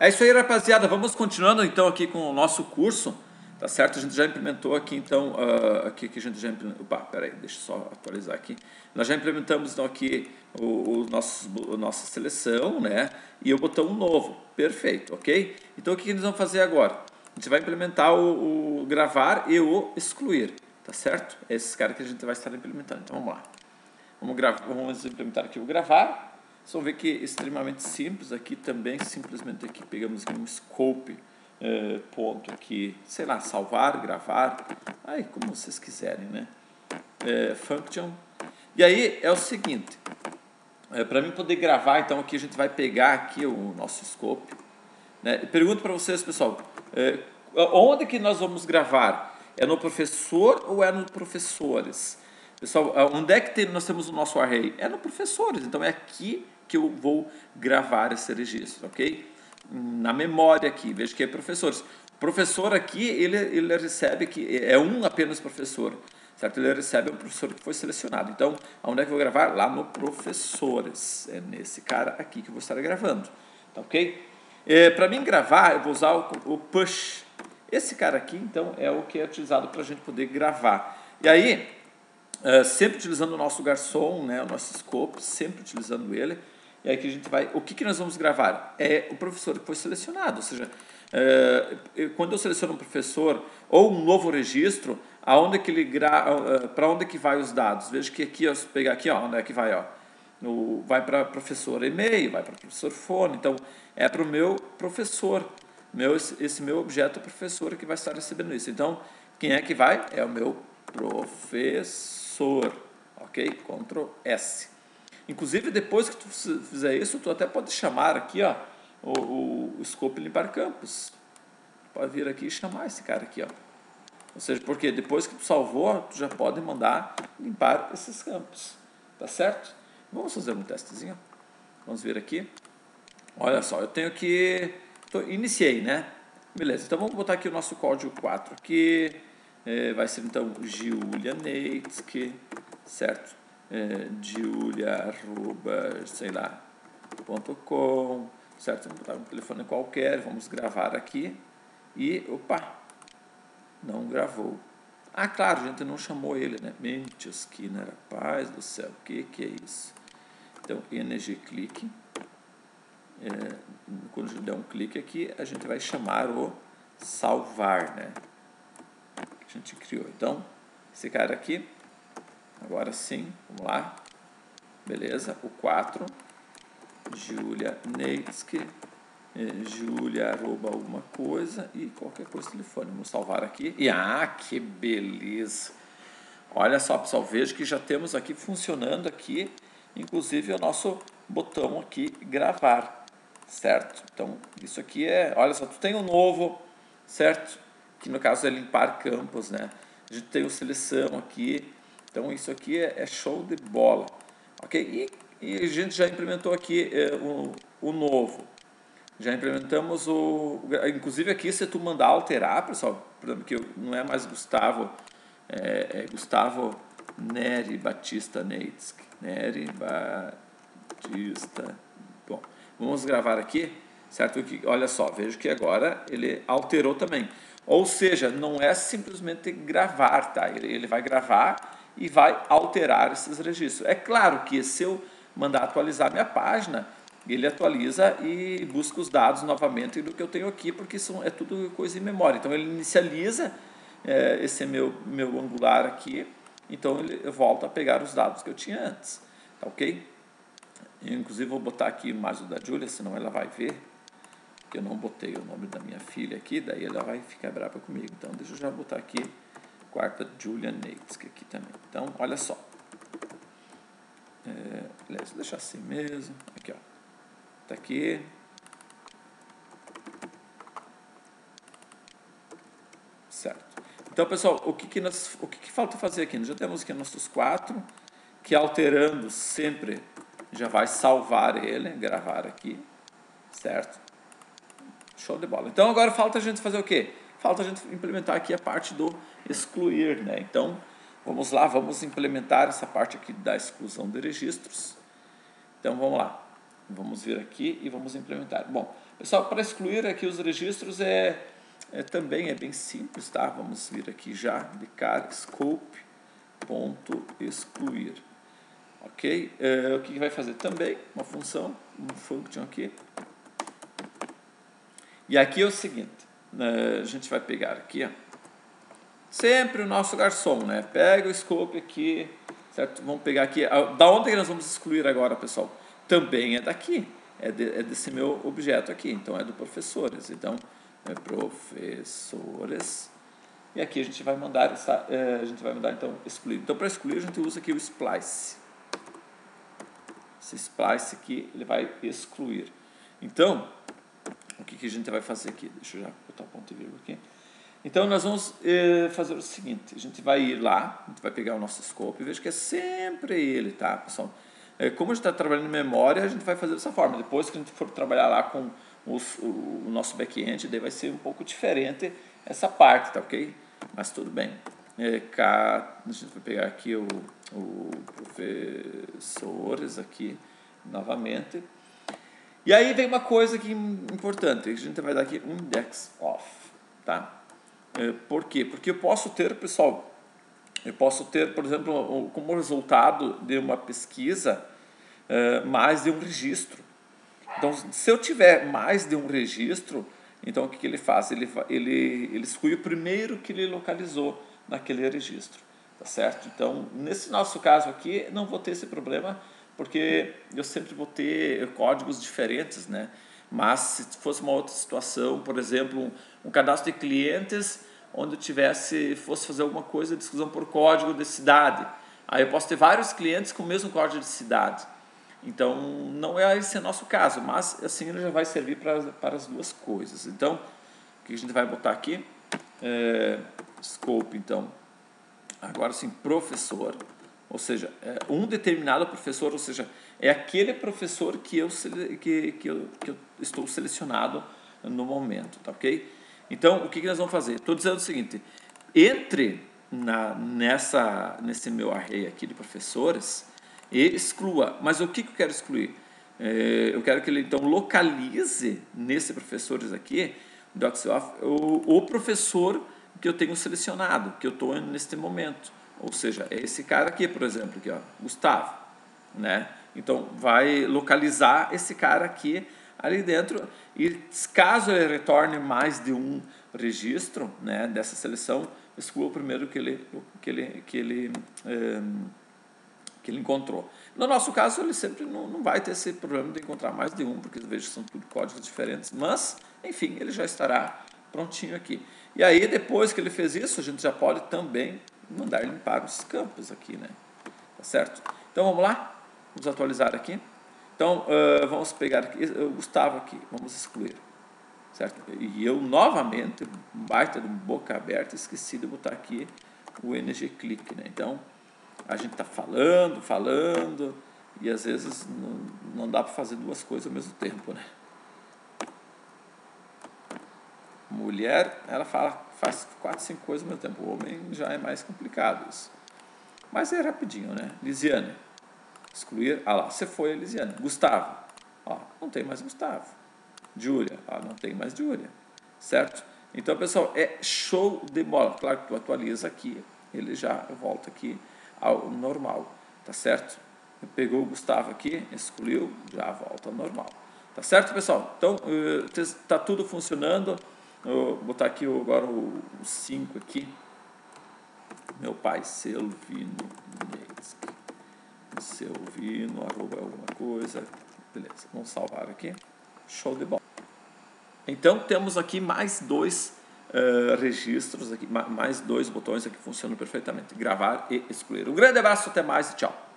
É isso aí, rapaziada. Vamos continuando então aqui com o nosso curso. Tá certo? A gente já implementou aqui, então, uh, aqui que a gente já implementou. Opa, peraí, deixa eu só atualizar aqui. Nós já implementamos então aqui o, o nosso, a nossa seleção, né? E o botão novo. Perfeito, ok? Então o que, que nós vamos fazer agora? A gente vai implementar o, o gravar e o excluir, tá certo? É esses caras que a gente vai estar implementando. Então vamos lá. Vamos, gravar, vamos implementar aqui o gravar. Vocês vão ver que é extremamente simples aqui também, simplesmente aqui pegamos aqui um scope é, ponto aqui, sei lá, salvar, gravar, aí como vocês quiserem, né? É, function. E aí é o seguinte, é, para mim poder gravar, então aqui a gente vai pegar aqui o nosso scope. Né? Pergunto para vocês, pessoal, onde que nós vamos gravar? É no professor ou é no professores? Pessoal, onde é que tem, nós temos o nosso array? É no professores, então é aqui que eu vou gravar esse registro, ok? na memória aqui, veja que é professores. O professor aqui, ele, ele recebe que é um apenas professor, certo? Ele recebe um professor que foi selecionado. Então, onde é que eu vou gravar? Lá no professores. É nesse cara aqui que eu vou estar gravando, tá ok? É, para mim gravar, eu vou usar o, o, push. Esse cara aqui, então, é o que é utilizado para a gente poder gravar. E aí, é, sempre utilizando o nosso garçom, né, o nosso scope, sempre utilizando ele, e aí que a gente vai. O que, que nós vamos gravar? É o professor que foi selecionado. Ou seja, é, quando eu seleciono um professor ou um novo registro, aonde que ele gra... Eh, para onde que vai os dados? Veja que aqui, ó, se pegar aqui, ó, onde é que vai, ó? No, vai para professor e-mail, vai para professor fone. Então, é para o meu professor, meu, esse meu objeto professor que vai estar recebendo isso. Então, quem é que vai? É o meu professor. Ok? Ctrl S. Inclusive, depois que tu fizer isso, tu até pode chamar aqui ó, o, o Scope Limpar Campos. Pode vir aqui e chamar esse cara aqui. Ó. Ou seja, porque depois que tu salvou, tu já pode mandar limpar esses campos. Tá certo? Vamos fazer um testezinho. Vamos ver aqui. Olha só, eu tenho que... Tô, iniciei, né? Beleza, então vamos botar aqui o nosso código 4 aqui. É, vai ser então Julia Neitsky, certo? É, Julia, arroba, sei lá, ponto com, certo? Vamos botar um telefone qualquer, vamos gravar aqui e, opa, não gravou. Ah, claro, a gente não chamou ele, né? Mente Skinner, paz do céu, o que, que é isso? Então, NG clique. É, quando a gente der um clique aqui, a gente vai chamar o salvar, né? Que a gente criou. Então, esse cara aqui, Agora sim, vamos lá. Beleza, o 4. Julia Neitsky. É, Julia arroba alguma coisa e qualquer coisa telefone. Vamos salvar aqui. E ah, que beleza! Olha só, pessoal, veja que já temos aqui funcionando aqui, inclusive o nosso botão aqui gravar, certo? Então, isso aqui é, olha só, tu tem um novo, certo? Que no caso é limpar campos, né? A gente tem o seleção aqui, então isso aqui é, é show de bola. Ok? E, e, a gente já implementou aqui é, o, o novo. Já implementamos o. Inclusive aqui, se tu mandar alterar, pessoal, por exemplo, que não é mais Gustavo, é, é Gustavo Neri Batista Neitsk. Neri Batista. Bom, vamos gravar aqui, certo? Olha só, vejo que agora ele alterou também. Ou seja, não é simplesmente gravar, tá? Ele vai gravar e vai alterar esses registros. É claro que se eu mandar atualizar minha página, ele atualiza e busca os dados novamente do que eu tenho aqui, porque são, é tudo coisa em memória. Então ele inicializa é, esse meu, meu angular aqui, então ele volta a pegar os dados que eu tinha antes. Tá ok? Eu, inclusive vou botar aqui mais o da Júlia, senão ela vai ver que eu não botei o nome da minha filha aqui, daí ela vai ficar brava comigo. Então deixa eu já botar aqui quarta Julia Neitsky aqui também. Então, olha só. É, vou deixar assim mesmo. Aqui, ó. Tá aqui. Certo. Então, pessoal, o que, que, nós, o que, que falta fazer aqui? Nós já temos aqui nossos quatro, que alterando sempre já vai salvar ele, gravar aqui, certo? Show de bola. Então, agora falta a gente fazer o quê? Falta a gente implementar aqui a parte do excluir, né? Então, vamos lá, vamos implementar essa parte aqui da exclusão de registros. Então, vamos lá. Vamos vir aqui e vamos implementar. Bom, pessoal, para excluir aqui os registros é, é também é bem simples, tá? Vamos vir aqui já, clicar scope ponto excluir. Ok? É, o que vai fazer também? Uma função, um function aqui. E aqui é o seguinte, a gente vai pegar aqui, ó, sempre o nosso garçom, né? Pega o scope aqui, certo? Vamos pegar aqui, da onde que nós vamos excluir agora, pessoal? Também é daqui, é, de, é desse meu objeto aqui, então é do professores. Então, é professores e aqui a gente vai mandar, essa, é, a gente vai mandar então excluir. Então para excluir a gente usa aqui o splice. Esse splice aqui ele vai excluir. Então, o que, que a gente vai fazer aqui? Deixa eu já botar o ponto e vírgula aqui. Então nós vamos é, fazer o seguinte, a gente vai ir lá, a gente vai pegar o nosso scope e veja que é sempre ele, tá, pessoal? É, como a gente está trabalhando em memória, a gente vai fazer dessa forma. Depois que a gente for trabalhar lá com os, o, o nosso back-end, daí vai ser um pouco diferente essa parte, tá ok? mas tudo bem. É, cá, a gente vai pegar aqui o, o professores aqui novamente. E aí vem uma coisa que importante, a gente vai dar aqui um index off, tá? É, por quê? Porque eu posso ter, pessoal, eu posso ter, por exemplo, como resultado de uma pesquisa, é, mais de um registro. Então, se eu tiver mais de um registro, então, o que ele faz? Ele, ele, ele exclui o primeiro que ele localizou naquele registro, tá certo? Então, nesse nosso caso aqui, não vou ter esse problema, porque eu sempre vou ter códigos diferentes, né? Mas se fosse uma outra situação, por exemplo, um, um cadastro de clientes onde eu tivesse, fosse fazer alguma coisa de exclusão por código de cidade, aí eu posso ter vários clientes com o mesmo código de cidade. Então, não é esse nosso caso, mas assim ele já vai servir para, para as duas coisas. Então, o que a gente vai botar aqui? É, scope, então, agora sim, professor, ou seja, é um determinado professor, ou seja, é aquele professor que eu, que, que eu, que eu estou selecionado no momento, tá ok? Então, o que, que nós vamos fazer? Estou dizendo o seguinte, entre na, nessa, nesse meu array aqui de professores, e exclua. Mas o que, que eu quero excluir? É, eu quero que ele então localize nesse professores aqui, o, o professor que eu tenho selecionado, que eu estou neste momento. Ou seja, é esse cara aqui, por exemplo, aqui, ó, Gustavo. Né? Então, vai localizar esse cara aqui ali dentro e caso ele retorne mais de um registro né, dessa seleção, exclua o primeiro que ele, que ele, que ele é, que ele encontrou. No nosso caso, ele sempre não, não vai ter esse problema de encontrar mais de um, porque vejo que são tudo códigos diferentes, mas, enfim, ele já estará prontinho aqui. E aí, depois que ele fez isso, a gente já pode também mandar limpar os campos aqui, né? Tá certo? Então, vamos lá? Vamos atualizar aqui. Então, uh, vamos pegar aqui, o Gustavo aqui, vamos excluir. Certo? E eu, novamente, baita de boca aberta, esqueci de botar aqui o NG Click, né? Então, a gente está falando, falando, e às vezes não, não dá para fazer duas coisas ao mesmo tempo, né? Mulher, ela fala, faz quatro, cinco coisas ao mesmo tempo. O homem já é mais complicado isso. Mas é rapidinho, né? Lisiane. Excluir. Ah lá, você foi a Lisiane. Gustavo. Ó, não tem mais Gustavo. Júlia. Ah, não tem mais Júlia. Certo? Então, pessoal, é show de bola. Claro que tu atualiza aqui, ele já volta aqui ao normal, tá certo? Pegou o Gustavo aqui, excluiu, já volta ao normal. Tá certo, pessoal? Então, está eh, tudo funcionando. Vou botar aqui agora o 5 aqui. Meu pai, Selvino Selvino, arroba alguma coisa. Beleza, vamos salvar aqui. Show de bola. Então, temos aqui mais dois uh, registros, aqui, mais dois botões aqui funcionam perfeitamente, gravar e excluir. Um grande abraço, até mais e tchau.